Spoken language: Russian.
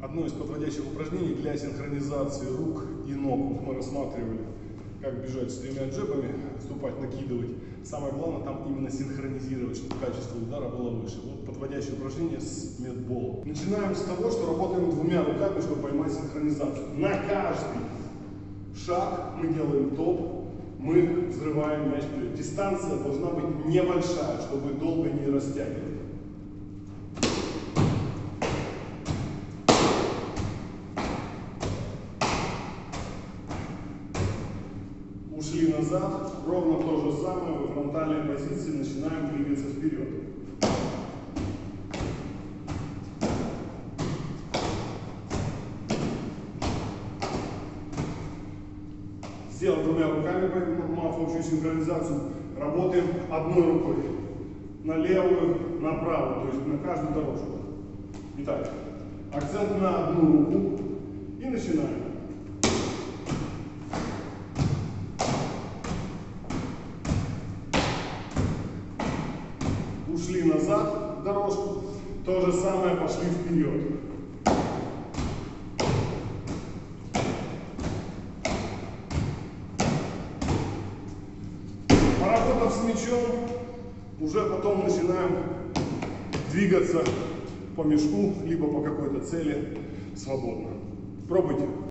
Одно из подводящих упражнений для синхронизации рук и ног. Мы рассматривали, как бежать с тремя джебами, ступать, накидывать. Самое главное там именно синхронизировать, чтобы качество удара было выше. Вот подводящее упражнение с медболом. Начинаем с того, что работаем двумя руками, чтобы поймать синхронизацию. На каждый шаг мы делаем топ, мы взрываем мяч. Дистанция должна быть небольшая, чтобы долго не растягивать. Ушли назад, ровно то же самое, во фронтальной позиции начинаем двигаться вперед. Сделал двумя руками, поймав общую синхронизацию, работаем одной рукой. На левую, на правую, то есть на каждую дорожку. Итак, акцент на одну руку и начинаем. Ушли назад дорожку, то же самое пошли вперед. Поработав с мячом, уже потом начинаем двигаться по мешку, либо по какой-то цели свободно. Пробуйте.